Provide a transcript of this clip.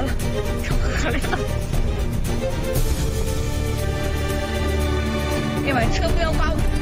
完了，出河里了。哎呀，车不要刮我！